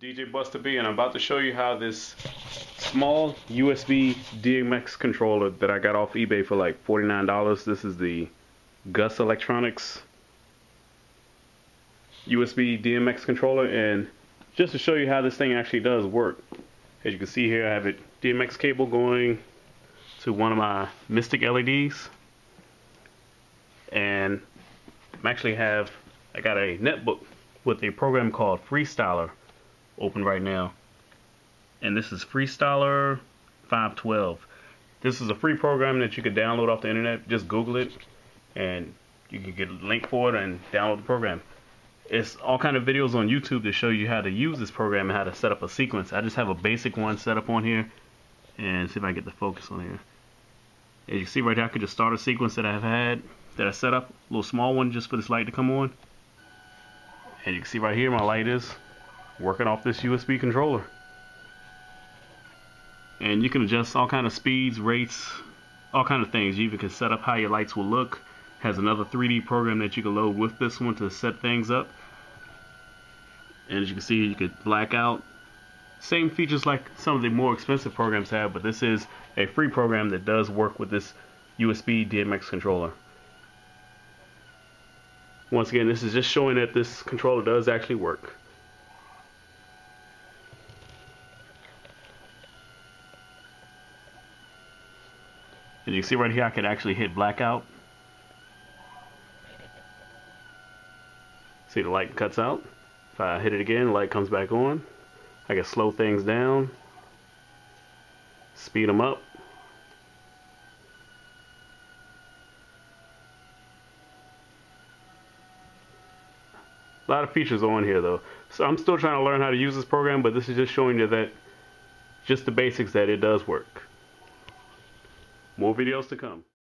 DJ Busta B and I'm about to show you how this small USB DMX controller that I got off eBay for like $49 this is the Gus Electronics USB DMX controller. And just to show you how this thing actually does work as you can see here I have a DMX cable going to one of my Mystic LEDs and I actually have I got a netbook with a program called Freestyler open right now. And this is Freestyler 512. This is a free program that you can download off the internet. Just Google it and you can get a link for it and download the program. It's all kind of videos on YouTube to show you how to use this program and how to set up a sequence. I just have a basic one set up on here and see if I get the focus on here. As you see right here, I could just start a sequence that I've had that I set up, a little small one just for this light to come on. And you can see right here my light is working off this USB controller. And you can adjust all kind of speeds, rates, all kind of things. You even can set up how your lights will look. Has another 3D program that you can load with this one to set things up. And as you can see, you could black out. Same features like some of the more expensive programs have, but this is a free program that does work with this USB DMX controller. Once again, this is just showing that this controller does actually work. And you see right here, I could actually hit blackout. See the light cuts out. If I hit it again, the light comes back on. I can slow things down, speed them up. A lot of features on here though. So I'm still trying to learn how to use this program, but this is just showing you that just the basics that it does work. More videos to come.